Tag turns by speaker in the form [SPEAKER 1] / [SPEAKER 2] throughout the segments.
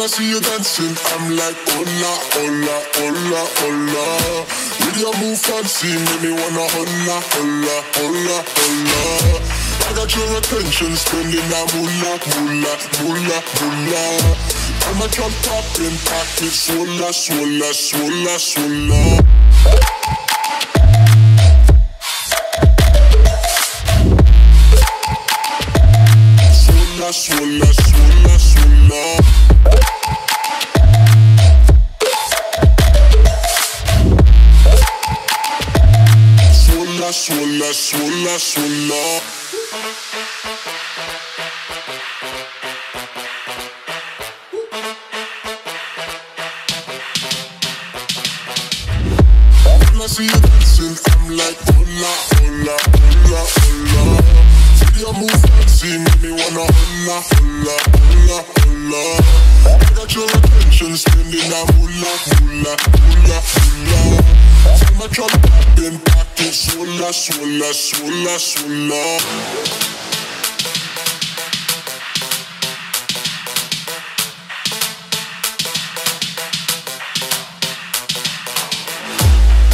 [SPEAKER 1] I see you dancing, I'm like, hola, hola, hola, hola. With your move fancy, make me wanna hola, hola, hola, hola. I got your attention, spending that moolah, moolah, moolah, moolah. I'm a jump popping, pocket, swalla, swalla, swalla, swalla. Swalla, Swalla, swalla, swalla. When I see you dancing, I'm like. See your make me wanna. I got your attention, spending my pocket, swalla, swalla, swalla, swalla.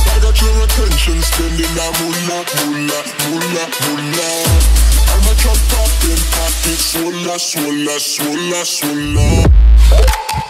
[SPEAKER 1] I got your attention, spending that moolah, moolah, moolah, moolah. I'm a trunk popping, pocket, swalla, swalla, swalla, swalla.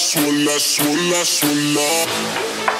[SPEAKER 1] swalla, swalla, swalla.